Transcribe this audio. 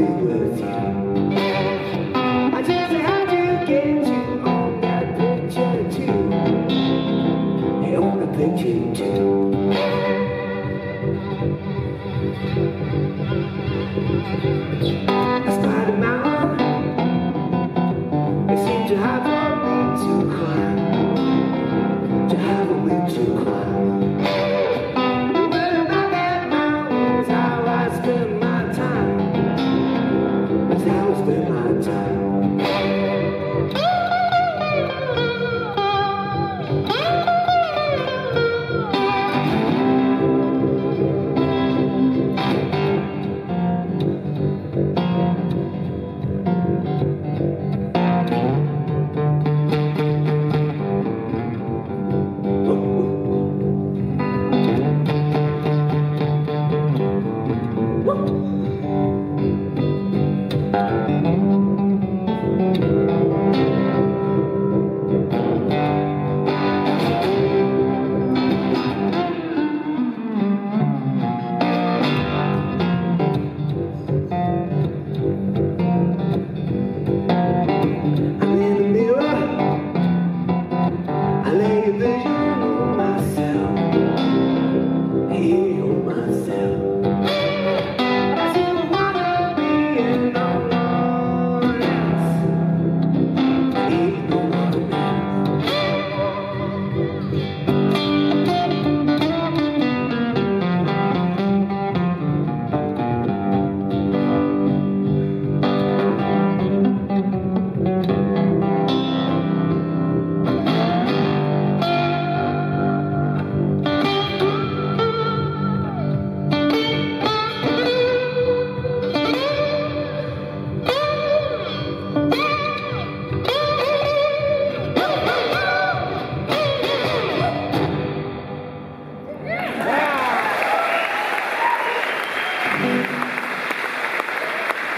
I just had to get you on that picture too. On the picture too. It to have and